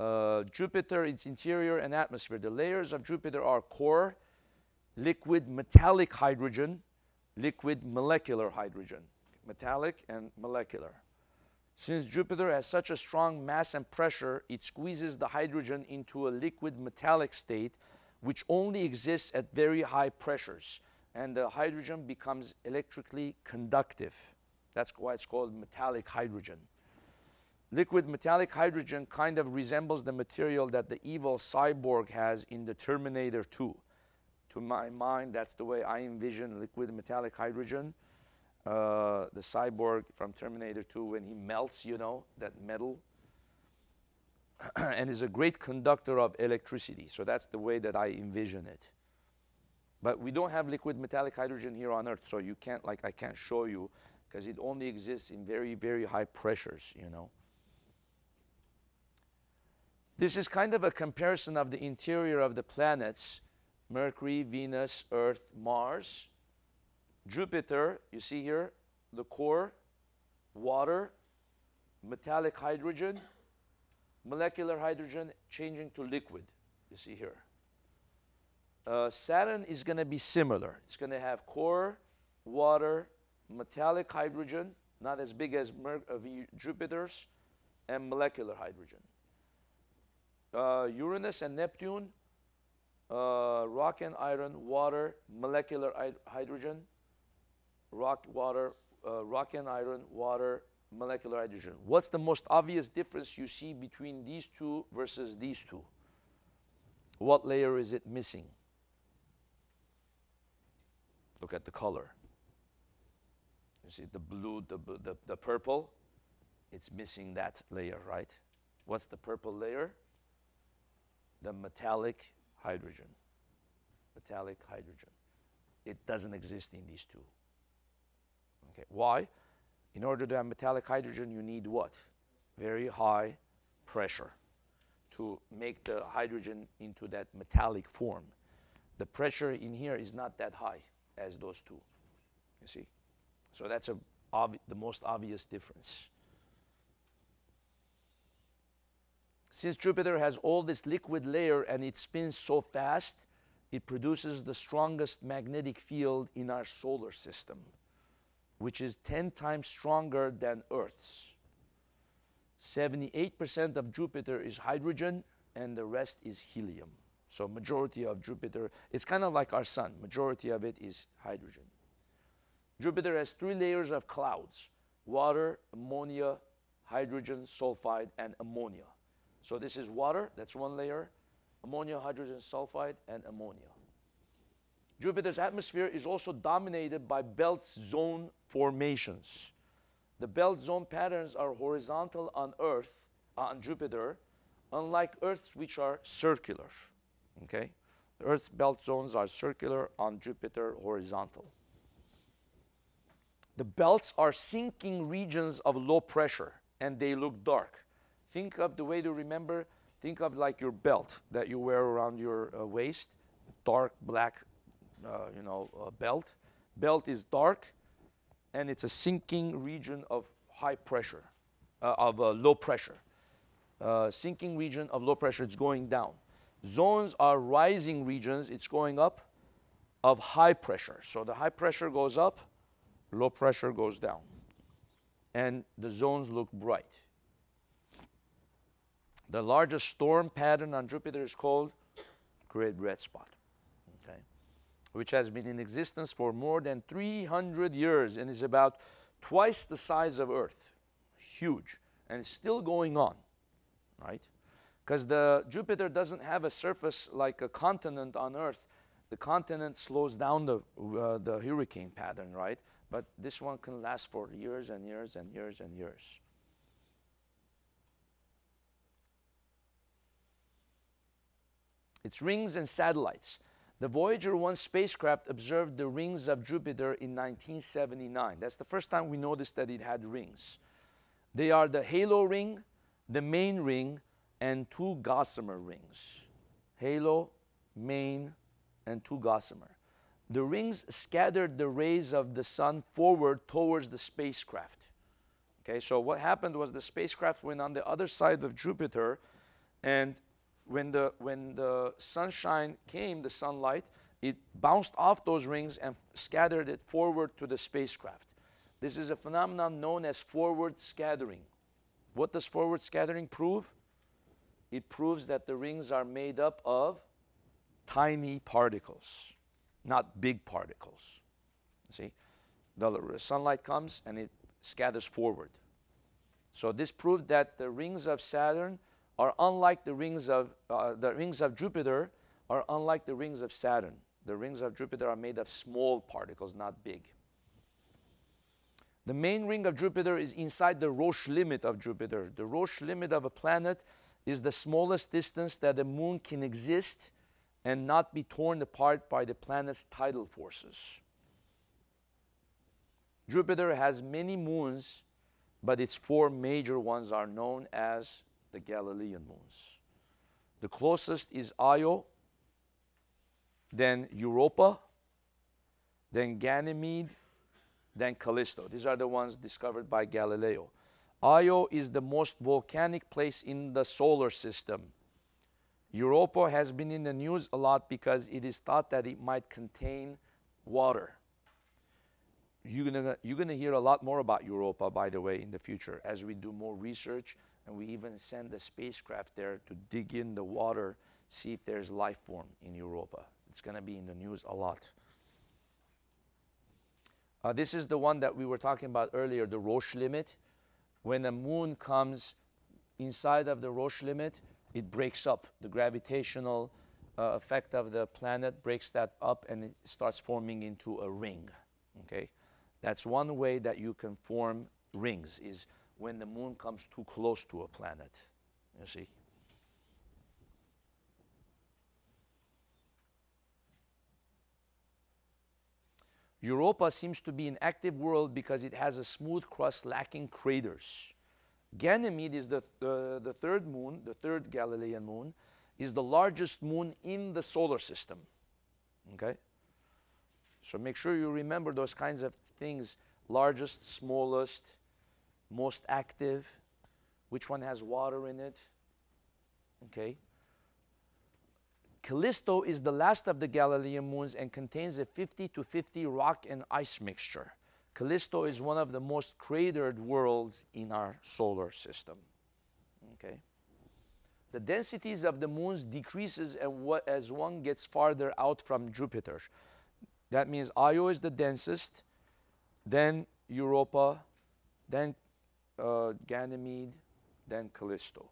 Uh, Jupiter, its interior and atmosphere. The layers of Jupiter are core, liquid metallic hydrogen, liquid molecular hydrogen. Metallic and molecular. Since Jupiter has such a strong mass and pressure, it squeezes the hydrogen into a liquid metallic state, which only exists at very high pressures. And the hydrogen becomes electrically conductive. That's why it's called metallic hydrogen. Liquid metallic hydrogen kind of resembles the material that the evil cyborg has in the Terminator 2. To my mind, that's the way I envision liquid metallic hydrogen uh, the cyborg from Terminator 2 when he melts, you know, that metal, and is a great conductor of electricity. So that's the way that I envision it. But we don't have liquid metallic hydrogen here on Earth, so you can't, like, I can't show you because it only exists in very, very high pressures, you know. This is kind of a comparison of the interior of the planets Mercury, Venus, Earth, Mars. Jupiter, you see here, the core, water, metallic hydrogen, molecular hydrogen changing to liquid, you see here. Uh, Saturn is going to be similar. It's going to have core, water, metallic hydrogen, not as big as Mer uh, Jupiter's, and molecular hydrogen. Uh, Uranus and Neptune, uh, rock and iron, water, molecular hydrogen, rock, water, uh, rock and iron, water, molecular hydrogen. What's the most obvious difference you see between these two versus these two? What layer is it missing? Look at the color. You see the blue, the, the, the purple, it's missing that layer, right? What's the purple layer? The metallic hydrogen. Metallic hydrogen. It doesn't exist in these two. Okay, why? In order to have metallic hydrogen, you need what? Very high pressure to make the hydrogen into that metallic form. The pressure in here is not that high as those two, you see? So that's a the most obvious difference. Since Jupiter has all this liquid layer and it spins so fast, it produces the strongest magnetic field in our solar system which is 10 times stronger than Earth's. 78% of Jupiter is hydrogen and the rest is helium. So majority of Jupiter, it's kind of like our sun. Majority of it is hydrogen. Jupiter has three layers of clouds, water, ammonia, hydrogen, sulfide, and ammonia. So this is water, that's one layer, ammonia, hydrogen sulfide, and ammonia. Jupiter's atmosphere is also dominated by belt zone formations. The belt zone patterns are horizontal on Earth, uh, on Jupiter, unlike Earth's which are circular. Okay? Earth's belt zones are circular, on Jupiter horizontal. The belts are sinking regions of low pressure and they look dark. Think of the way to remember, think of like your belt that you wear around your uh, waist, dark black uh, you know, uh, belt. Belt is dark, and it's a sinking region of high pressure, uh, of low pressure. sinking region of low pressure, it's going down. Zones are rising regions, it's going up of high pressure. So the high pressure goes up, low pressure goes down. And the zones look bright. The largest storm pattern on Jupiter is called Great Red Spot okay, which has been in existence for more than 300 years and is about twice the size of Earth. Huge. And it's still going on, right? Because the Jupiter doesn't have a surface like a continent on Earth. The continent slows down the, uh, the hurricane pattern, right? But this one can last for years and years and years and years. Its rings and satellites. The Voyager 1 spacecraft observed the rings of Jupiter in 1979. That's the first time we noticed that it had rings. They are the halo ring, the main ring, and two gossamer rings. Halo, main, and two gossamer. The rings scattered the rays of the sun forward towards the spacecraft. Okay, so what happened was the spacecraft went on the other side of Jupiter And when the, when the sunshine came, the sunlight, it bounced off those rings and scattered it forward to the spacecraft. This is a phenomenon known as forward scattering. What does forward scattering prove? It proves that the rings are made up of tiny particles, not big particles. See? The sunlight comes and it scatters forward. So this proved that the rings of Saturn are unlike the rings of uh, the rings of Jupiter are unlike the rings of Saturn. The rings of Jupiter are made of small particles, not big. The main ring of Jupiter is inside the Roche limit of Jupiter. The Roche limit of a planet is the smallest distance that a moon can exist and not be torn apart by the planet's tidal forces. Jupiter has many moons, but its four major ones are known as the Galilean moons. The closest is Io, then Europa, then Ganymede, then Callisto. These are the ones discovered by Galileo. Io is the most volcanic place in the solar system. Europa has been in the news a lot because it is thought that it might contain water. You're you're gonna hear a lot more about Europa, by the way, in the future as we do more research and we even send a spacecraft there to dig in the water, see if there's life form in Europa. It's gonna be in the news a lot. Uh, this is the one that we were talking about earlier, the Roche limit. When the moon comes inside of the Roche limit, it breaks up. The gravitational uh, effect of the planet breaks that up and it starts forming into a ring. Okay? That's one way that you can form rings is when the moon comes too close to a planet. You see? Europa seems to be an active world because it has a smooth crust lacking craters. Ganymede is the, uh, the third moon, the third Galilean moon, is the largest moon in the solar system. Okay? So make sure you remember those kinds of things largest, smallest, most active, which one has water in it. Okay? Callisto is the last of the Galilean moons and contains a 50 to 50 rock and ice mixture. Callisto is one of the most cratered worlds in our solar system. Okay? The densities of the moons decreases as one gets farther out from Jupiter. That means Io is the densest, then Europa, then uh, Ganymede, then Callisto.